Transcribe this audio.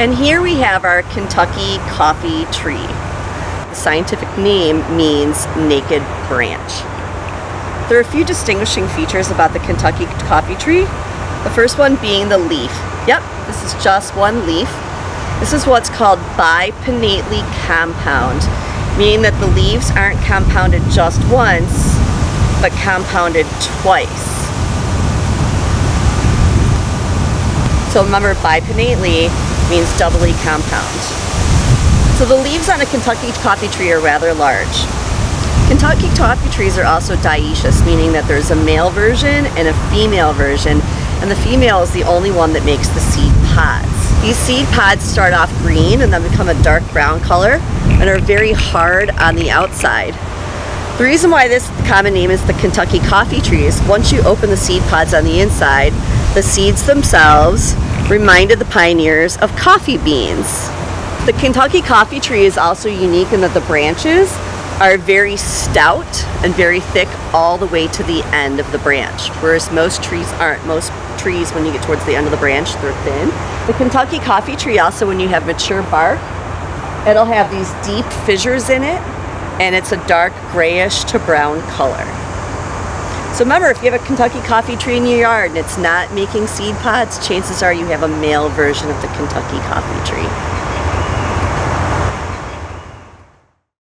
And here we have our Kentucky coffee tree. The scientific name means naked branch. There are a few distinguishing features about the Kentucky coffee tree. The first one being the leaf. Yep, this is just one leaf. This is what's called bipinnately compound, meaning that the leaves aren't compounded just once, but compounded twice. So remember, bipinnately means doubly compound. So the leaves on a Kentucky coffee tree are rather large. Kentucky coffee trees are also dioecious, meaning that there's a male version and a female version, and the female is the only one that makes the seed pods. These seed pods start off green and then become a dark brown color and are very hard on the outside. The reason why this common name is the Kentucky coffee tree is once you open the seed pods on the inside, the seeds themselves reminded the pioneers of coffee beans. The Kentucky coffee tree is also unique in that the branches are very stout and very thick all the way to the end of the branch, whereas most trees aren't. Most trees, when you get towards the end of the branch, they're thin. The Kentucky coffee tree also, when you have mature bark, it'll have these deep fissures in it, and it's a dark grayish to brown color. So remember, if you have a Kentucky coffee tree in your yard and it's not making seed pods, chances are you have a male version of the Kentucky coffee tree.